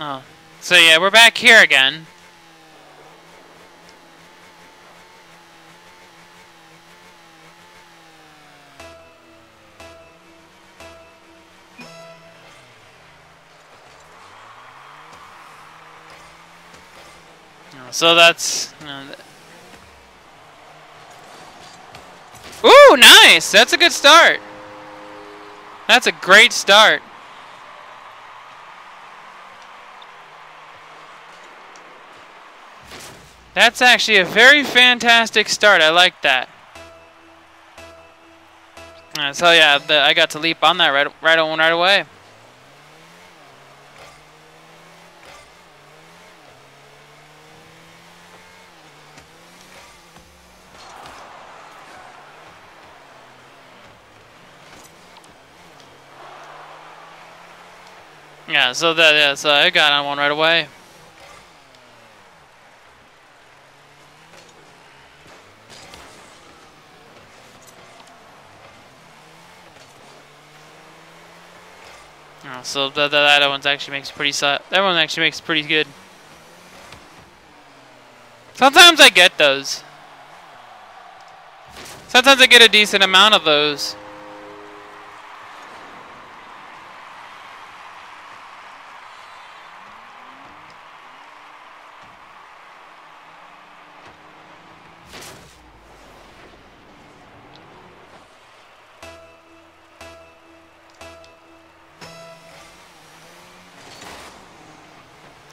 Oh. So yeah, we're back here again. So that's. uh, Ooh, nice! That's a good start. That's a great start. That's actually a very fantastic start. I like that. Uh, so yeah, the, I got to leap on that right, right on right away. Yeah, so that yeah, so I got on one right away. Oh, so the, the, that one's actually makes pretty that one actually makes pretty good. Sometimes I get those. Sometimes I get a decent amount of those.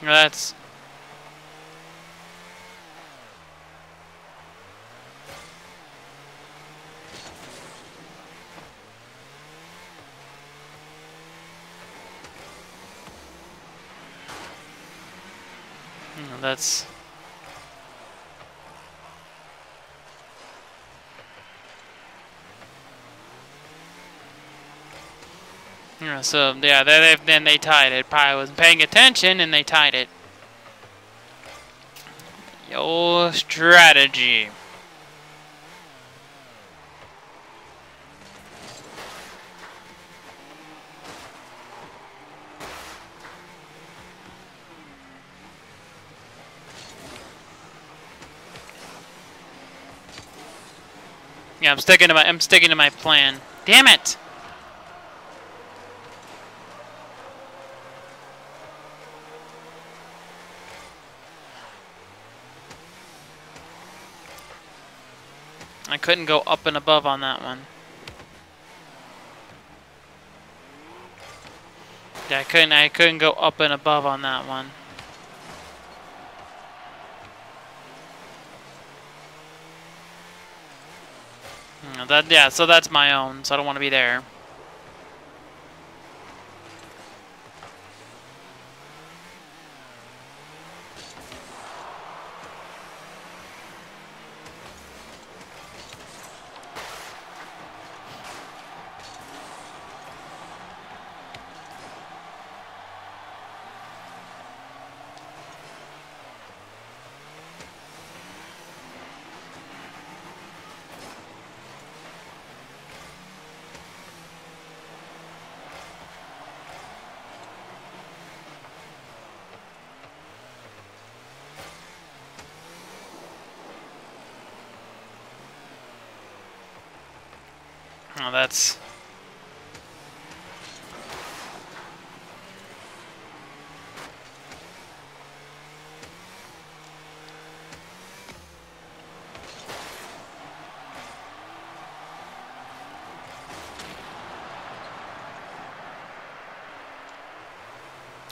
That's that's Yeah, so yeah, they, then they tied it. Probably wasn't paying attention, and they tied it. Your strategy. Yeah, I'm sticking to my I'm sticking to my plan. Damn it! Couldn't go up and above on that one. Yeah, I couldn't I couldn't go up and above on that one. Mm, That yeah, so that's my own, so I don't want to be there. Oh, that's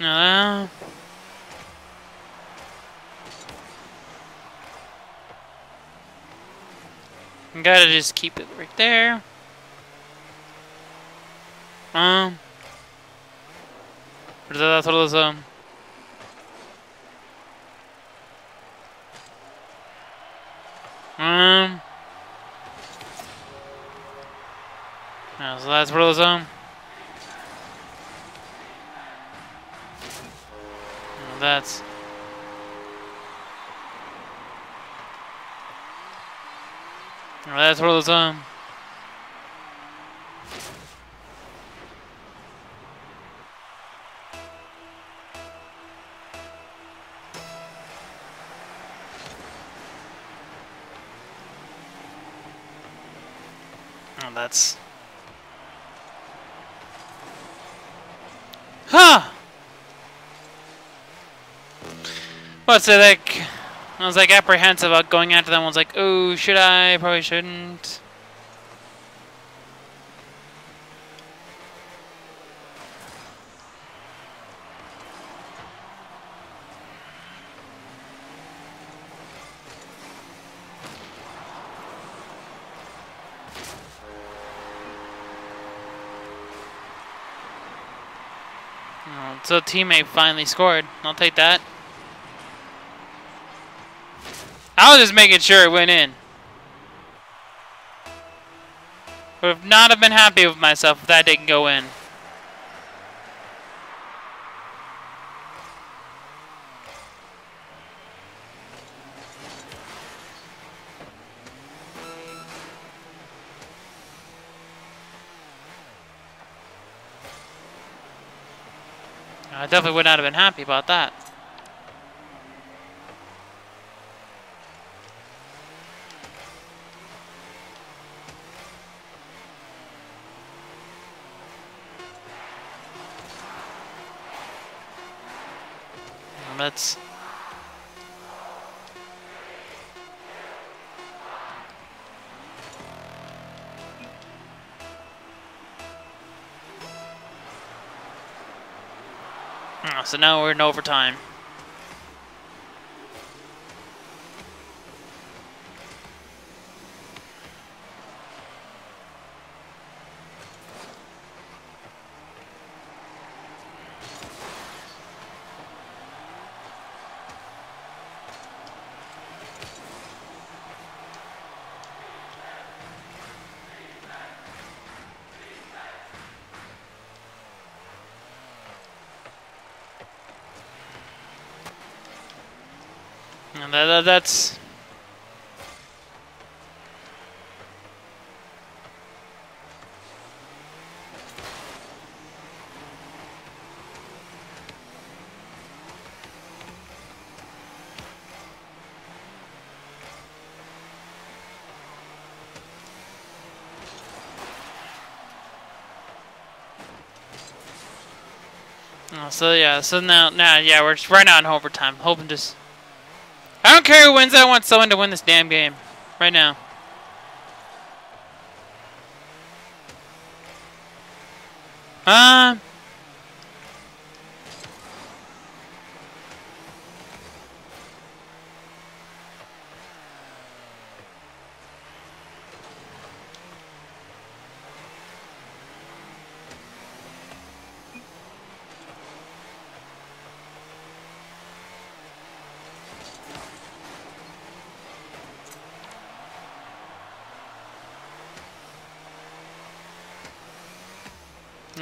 Uh, gotta just keep it right there. А. Предатор Um. That's the last brother zone. That's. And that's brother. Oh. Huh! What's it like? I was like apprehensive about going after them. I was like, oh, should I? Probably shouldn't. Oh, so teammate finally scored. I'll take that. I was just making sure it went in. Would not have been happy with myself if that didn't go in. I definitely would not have been happy about that. That's so now we're in overtime. That, that, that's... Oh, so yeah, so now, now, yeah, we're just right now in overtime, hoping just care who wins. I want someone to win this damn game. Right now. Um...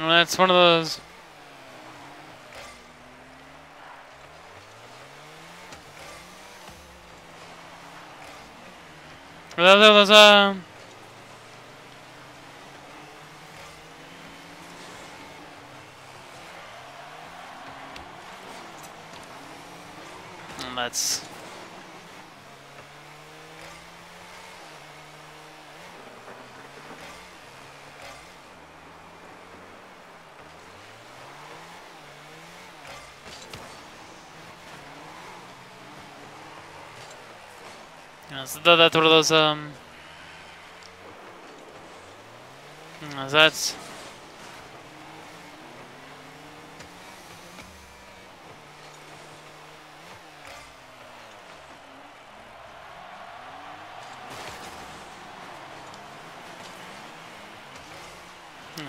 Well, that's one of those. Well, uh... That's... So that, that's one of those, um... That's...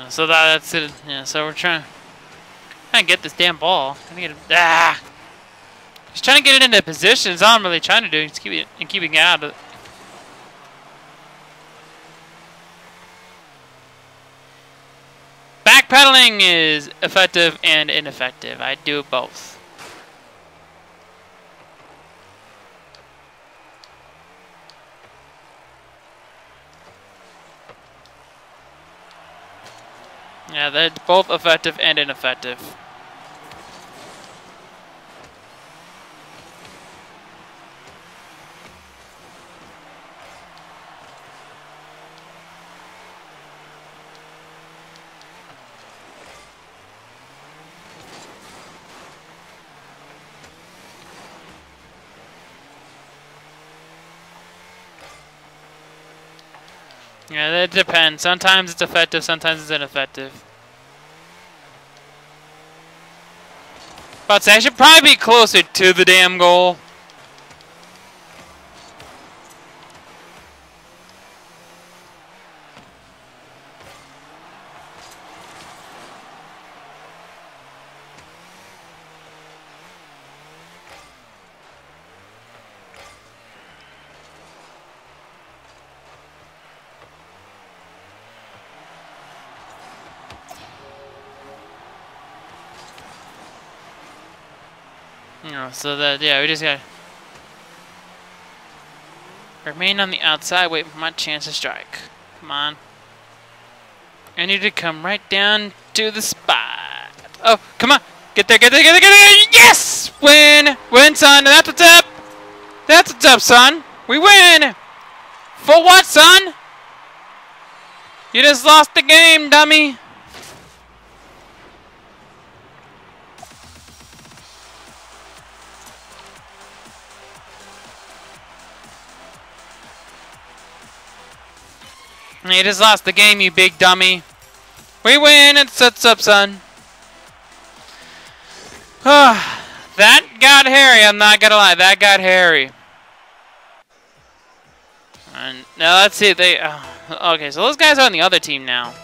So that, that's it. Yeah, so we're trying, trying to get this damn ball. Trying to get it. Ah! He's trying to get it into positions. All I'm really trying to do is keep it and keeping it out of. Backpedaling is effective and ineffective. I do both. Yeah, they're both effective and ineffective. Yeah, that depends. Sometimes it's effective, sometimes it's ineffective. But I should probably be closer to the damn goal. So that, yeah, we just gotta remain on the outside, wait for my chance to strike. Come on. I need to come right down to the spot. Oh, come on. Get there, get there, get there, get there. Yes! Win! Win, son. That's what's up. That's what's up, son. We win! For what, son? You just lost the game, dummy. You just lost the game, you big dummy. We win, it sets up, son. that got hairy, I'm not gonna lie, that got hairy. And now let's see they... Uh, okay, so those guys are on the other team now.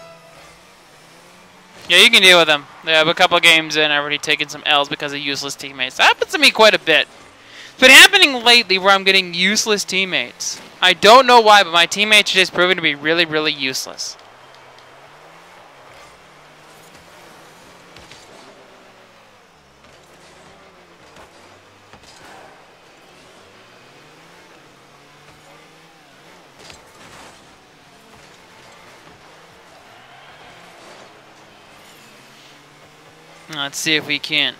Yeah, you can deal with them. They have a couple games in, already taken some L's because of useless teammates. That happens to me quite a bit. Been happening lately where I'm getting useless teammates. I don't know why, but my teammates are just proving to be really, really useless. Let's see if we can.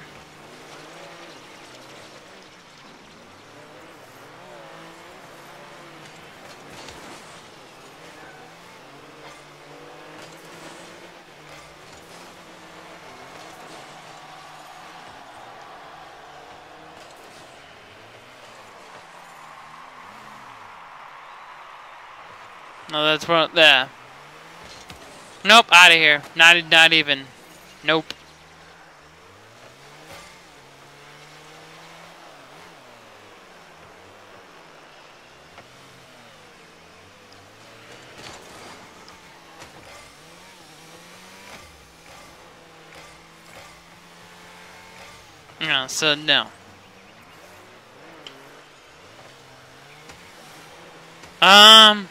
No, that's one there. Nope, out of here. Not, not even. Nope. No, so no. Um...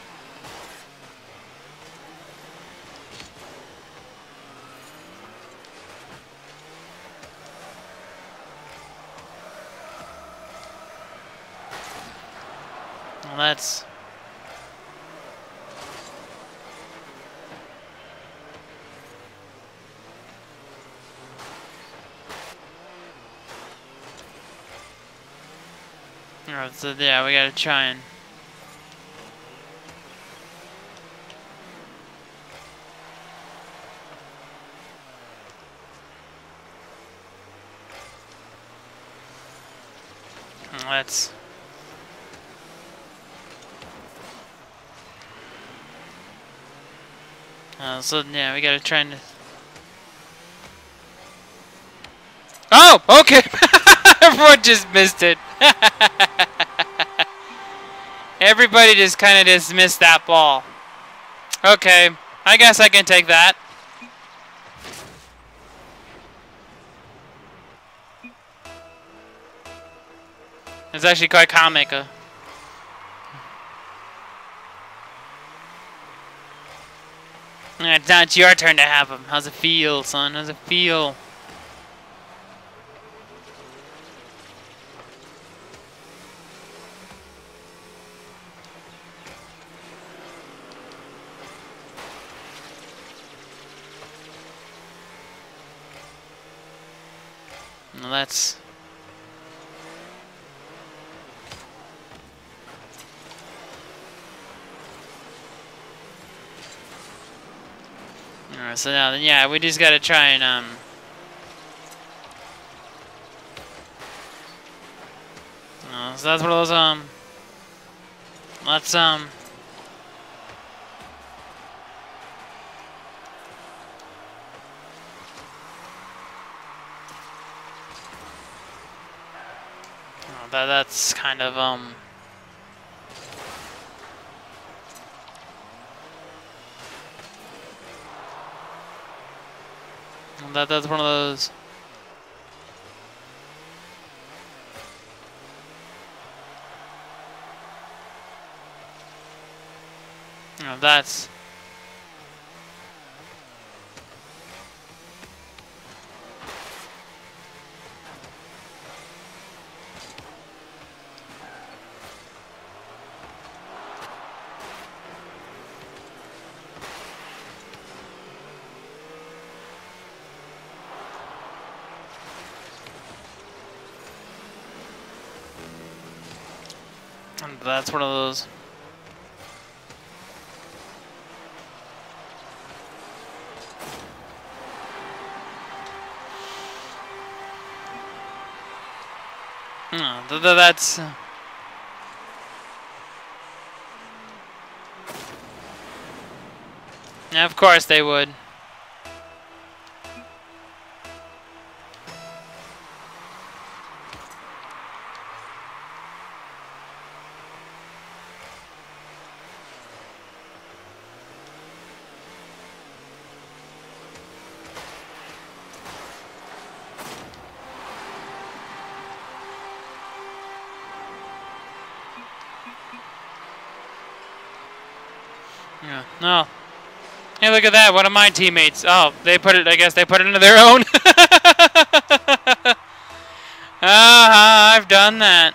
That's... Alright, oh, so yeah, we gotta try and... Let's... Uh, so yeah, we gotta try and. Oh, okay. Everyone just missed it. Everybody just kind of just missed that ball. Okay, I guess I can take that. It's actually quite Uh, It's your turn to have him. How's it feel, son? How's it feel? Well, that's Alright, so now, then, yeah, we just gotta try and, um... Uh, so that's one of those, um... Let's, um... Oh, that that's kind of um That, that's one of those... You that's... And that's one of those. No, th th that's. Uh, of course they would. No. Hey, look at that. One of my teammates. Oh, they put it, I guess they put it into their own. Ah, uh, I've done that.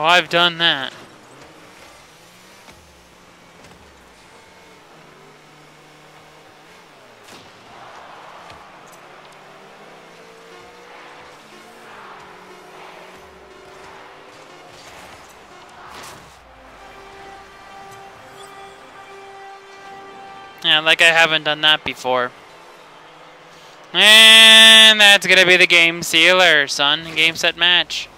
Oh, I've done that. Yeah, like I haven't done that before. And that's gonna be the game sealer, son. Game set match.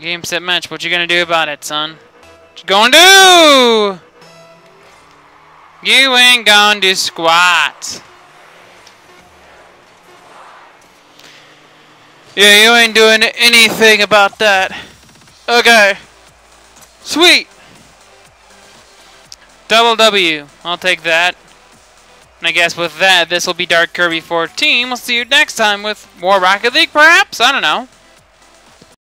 Game, set, match. What you gonna do about it, son? What you gonna do? You ain't gonna do squat. Yeah, you ain't doing anything about that. Okay. Sweet. Double W. I'll take that. And I guess with that, this will be Dark Kirby 14. We'll see you next time with more Rocket League, perhaps? I don't know.